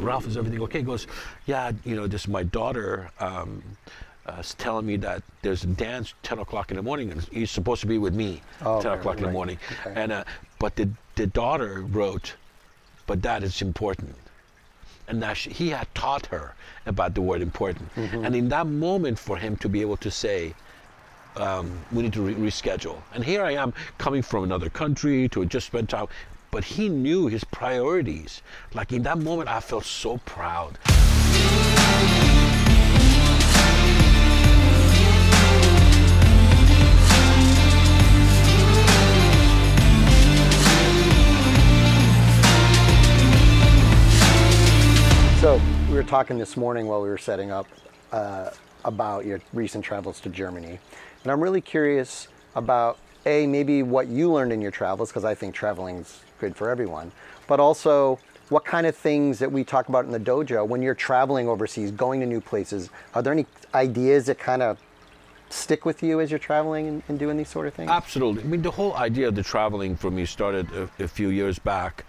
Ralph, is everything okay? He goes, yeah, you know, this is my daughter. Um, uh, is telling me that there's a dance 10 o'clock in the morning and he's supposed to be with me Oh, 10 right, o'clock in the morning Okay. and uh, but the, the daughter wrote but that is important and that she, he had taught her about the word important Mm-hmm. and in that moment for him to be able to say um, we need to re- reschedule and here i am coming from another country to just spend time but he knew his priorities. Like in that moment i felt so proud. So we were talking this morning while we were setting up uh, about your recent travels to Germany, and I'm really curious about a maybe what you learned in your travels because I think traveling's good for everyone, but also what kind of things that we talk about in the dojo when you're traveling overseas, going to new places. Are there any ideas that kind of stick with you as you're traveling and, and doing these sort of things? Absolutely. I mean, the whole idea of the traveling for me started a, a few years back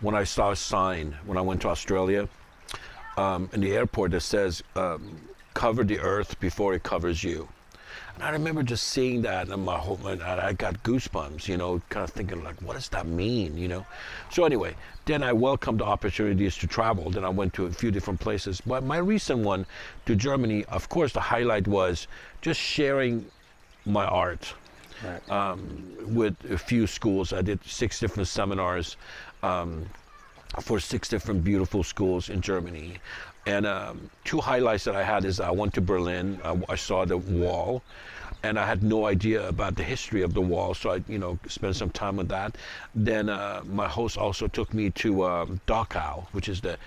when I saw a sign when I went to Australia um, in the airport that says, um, cover the earth before it covers you. And I remember just seeing that and my whole, and I got goosebumps, you know, kind of thinking like, what does that mean, you know? So anyway, then I welcomed opportunities to travel. Then I went to a few different places. But my recent one to Germany, of course, the highlight was just sharing my art Right. um, with a few schools. I did six different seminars um, for six different beautiful schools in Germany. And um, two highlights that I had is I went to Berlin. I, I saw the wall, and I had no idea about the history of the wall, so I, you know, spent some time with that. Then uh, my host also took me to um, Dachau, which is the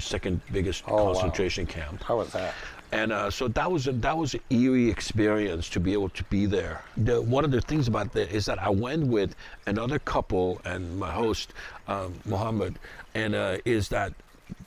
second biggest Oh, wow. concentration camp. How was that? And uh, so that was a, that was an eerie experience to be able to be there. The, one of the things about that is that I went with another couple and my host, um, Mohammed, and uh, is that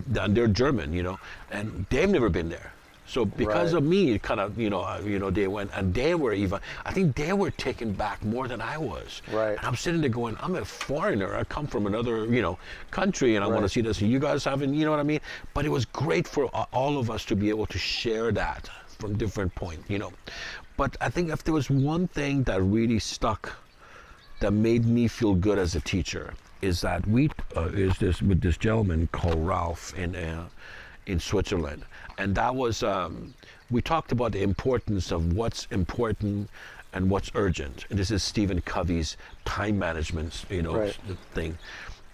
they're German, you know, and they've never been there. So because Right. of me, it kind of, you know, uh, you know, they went and they were even. I think they were taken back more than I was. Right. And I'm sitting there going, I'm a foreigner. I come from another, you know, country, and I want to see this. And you guys haven't, you know what I mean? But it was great for all of us to be able to share that from different point, you know. But I think if there was one thing that really stuck, that made me feel good as a teacher, is that we uh, is this with this gentleman called Ralph in uh, in Switzerland, and that was um, we talked about the importance of what's important and what's urgent. And this is Stephen Covey's time management, you know, Right. thing.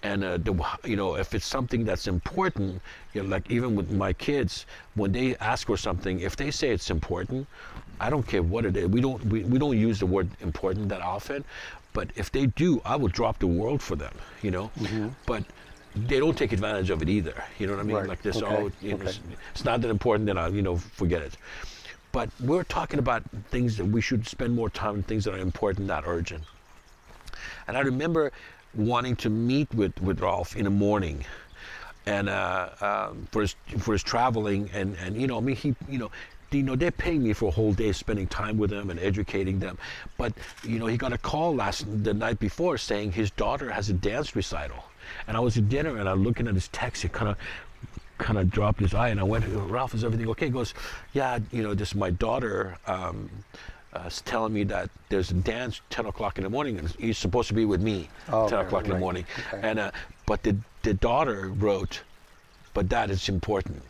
And uh, the, you know, if it's something that's important, you know, like even with my kids, when they ask for something, if they say it's important, I don't care what it is. We don't we, we don't use the word important that often, but if they do, I will drop the world for them. You know, but they don't take advantage of it either. You know what I mean? Right. Like this, Okay. oh, you know, Okay. it's, it's not that important, then I'll you know forget it. But we're talking about things that we should spend more time on things that are important, not urgent. And I remember wanting to meet with, with Rolf in the morning, and uh, um, for his for his traveling, and and you know, I mean, he you know. You know, they're paying me for a whole day spending time with them and educating them. But, you know, he got a call last the night before saying his daughter has a dance recital. And I was at dinner and I'm looking at his text. He kind of kind of dropped his eye and I went, Ralph, is everything okay? He goes, yeah, you know, this my daughter um, uh, is telling me that there's a dance 10 o'clock in the morning and he's supposed to be with me Oh, 10 right, o'clock in the right. morning. Okay. And uh, but the the daughter wrote, but that is important.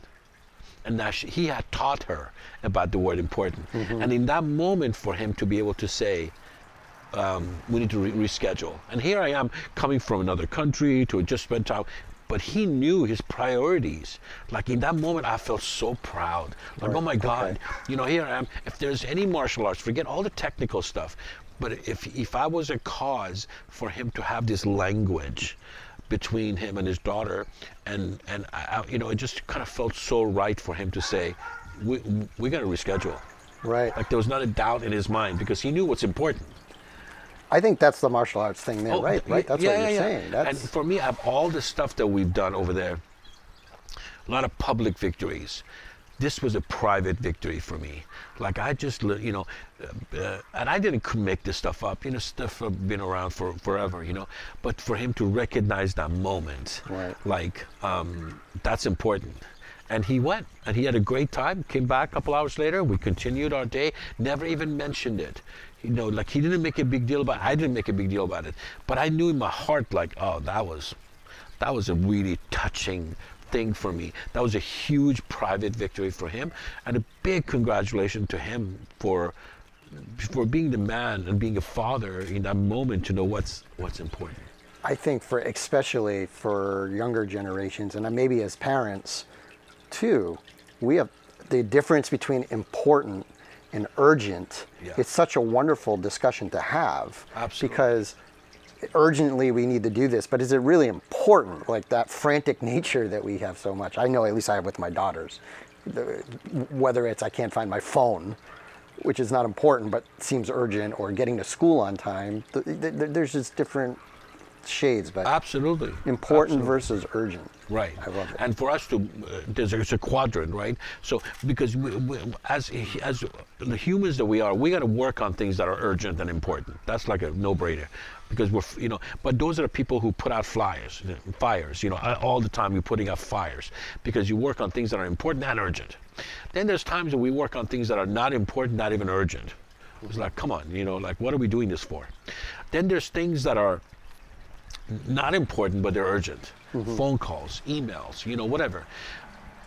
And that she, he had taught her about the word important. Mm-hmm. And in that moment, for him to be able to say, um, we need to re- reschedule. And here I am coming from another country to just spend time. But he knew his priorities. Like in that moment, I felt so proud. Like, Right, oh my God, okay. you know, here I am. If there's any martial arts, forget all the technical stuff. But if, if I was a cause for him to have this language between him and his daughter, and, and I, you know, it just kind of felt so right for him to say, we, we're going to reschedule. Right. Like there was not a doubt in his mind because he knew what's important. I think that's the martial arts thing there, Oh, right? Right. That's yeah, what you're yeah. saying. That's And for me, of all the stuff that we've done over there, a lot of public victories. This was a private victory for me. Like I just, you know, uh, uh, and I didn't make this stuff up. You know, stuff have been around for forever. You know, but for him to recognize that moment, Right. like um, that's important. And he went, and he had a great time. Came back a couple hours later. We continued our day. Never even mentioned it. You know, like he didn't make a big deal about. it. I didn't make a big deal about it. But I knew in my heart, like, oh, that was, that was a really touching thing for me. That was a huge private victory for him, and a big congratulations to him for, for being the man and being a father in that moment to know what's what's important. I think for especially for younger generations and maybe as parents too, we have the difference between important and urgent. Yeah. It's such a wonderful discussion to have Absolutely. because urgently we need to do this, but is it really important? Like that frantic nature that we have so much. I know at least I have with my daughters. The- Whether it's I can't find my phone, which is not important but seems urgent, or getting to school on time. th- th- th- There's just different shades, but Absolutely. important Absolutely. versus urgent. Right. I love it. And for us to, uh, there's, a, there's a quadrant, right? So because we, we, as as the humans that we are, we got to work on things that are urgent and important. That's like a no-brainer, because we're you know. But those are the people who put out flyers, fires. You know, all the time you're putting out fires because you work on things that are important and urgent. Then there's times that we work on things that are not important, not even urgent. It's like, come on, you know, like what are we doing this for? Then there's things that are not important, but they're urgent. Phone calls, emails, you know, whatever.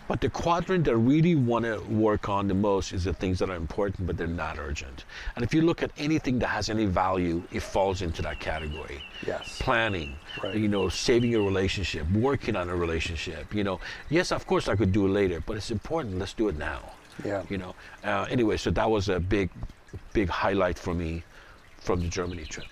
But the quadrant that I really want to work on the most is the things that are important, but they're not urgent. And if you look at anything that has any value, it falls into that category. Yes. Planning, Right. you know, saving a relationship, working on a relationship. You know, yes, of course I could do it later, but it's important. Let's do it now. Yeah. You know. Uh, anyway, so that was a big, big highlight for me from the Germany trip.